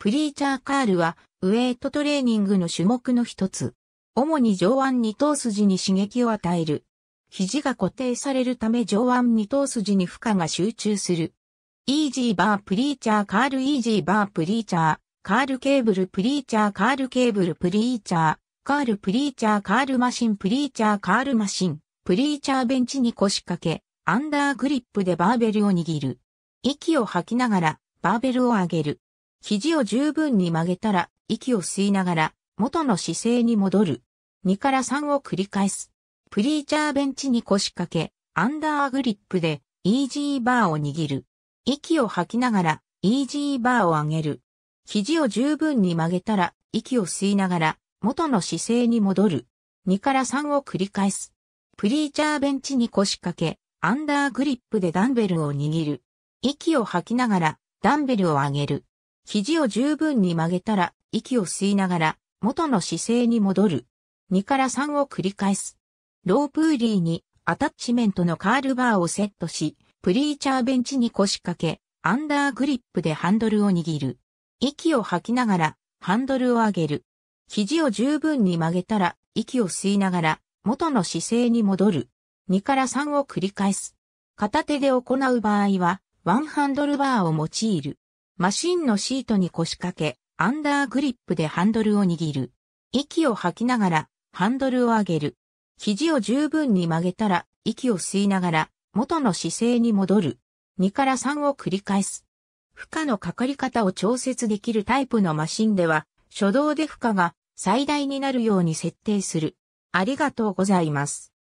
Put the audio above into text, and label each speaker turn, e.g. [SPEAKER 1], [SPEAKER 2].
[SPEAKER 1] プリーチャーカールはウェイトトレーニングの種目の一つ。主に上腕二頭筋に刺激を与える。肘が固定されるため上腕二頭筋に負荷が集中する。イージーバープリーチャーカールイージーバープリーチャー、カールケーブルプリーチャーカールケーブルプリーチャー、カールプリーチャーカールマシンプリーチャーカールマシン、プリーチャーベンチに腰掛け、アンダーグリップでバーベルを握る。息を吐きながらバーベルを上げる。肘を十分に曲げたら息を吸いながら元の姿勢に戻る。2から3を繰り返す。プリーチャーベンチに腰掛け、アンダーグリップでイージーバーを握る。息を吐きながらイージーバーを上げる。肘を十分に曲げたら息を吸いながら元の姿勢に戻る。2から3を繰り返す。プリーチャーベンチに腰掛け、アンダーグリップでダンベルを握る。息を吐きながらダンベルを上げる。肘を十分に曲げたら息を吸いながら元の姿勢に戻る。2から3を繰り返す。ロープーリーにアタッチメントのカールバーをセットし、プリーチャーベンチに腰掛け、アンダーグリップでハンドルを握る。息を吐きながらハンドルを上げる。肘を十分に曲げたら息を吸いながら元の姿勢に戻る。2から3を繰り返す。片手で行う場合は、ワンハンドルバーを用いる。マシンのシートに腰掛け、アンダーグリップでハンドルを握る。息を吐きながら、ハンドルを上げる。肘を十分に曲げたら、息を吸いながら、元の姿勢に戻る。2から3を繰り返す。負荷のかかり方を調節できるタイプのマシンでは、初動で負荷が最大になるように設定する。ありがとうございます。